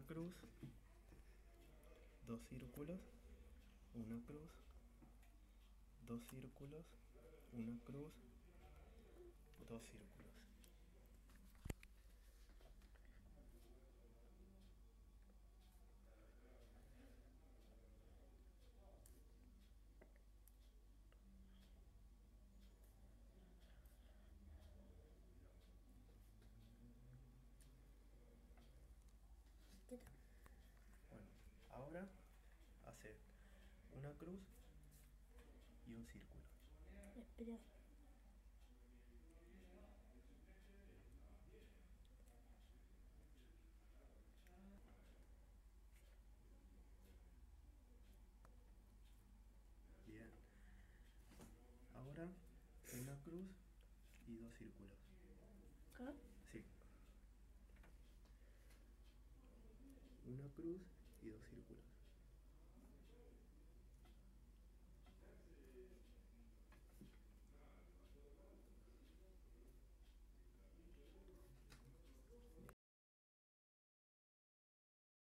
una cruz, dos círculos, una cruz, dos círculos, una cruz, dos círculos. Bueno, ahora una cruz y un círculo. Espera. Bien. Ahora una cruz y dos círculos. Sí. Una cruz y dos círculos.